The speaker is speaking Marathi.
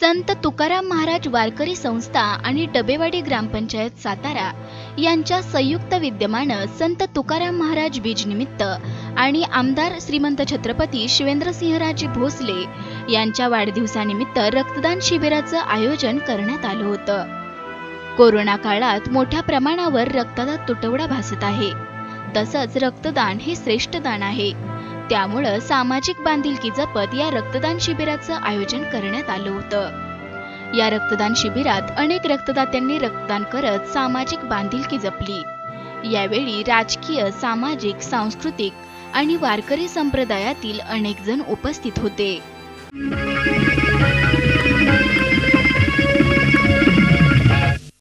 संत तुकाराम महाराज वारकरी संस्था आणि डबेवाडी ग्रामपंचायत सातारा यांच्या संयुक्त विद्यमानं संत तुकाराम महाराज बीज निमित्त आणि आमदार श्रीमंत छत्रपती शिवेंद्रसिंहराजे भोसले यांच्या वाढदिवसानिमित्त रक्तदान शिबिराचं आयोजन करण्यात आलं होतं. कोरोना काळात मोठ्या प्रमाणावर रक्ताचा तुटवडा भासत आहे. तसंच रक्तदान हे श्रेष्ठ दान आहे. त्यामुळं सामाजिक बांधिलकी जपत या रक्तदान शिबिराचं आयोजन करण्यात आलं होतं. या रक्तदान शिबिरात अनेक रक्तदात्यांनी रक्तदान करत सामाजिक बांधिलकी जपली. यावेळी राजकीय सामाजिक सांस्कृतिक आणि वारकरी संप्रदायातील अनेक जण उपस्थित होते.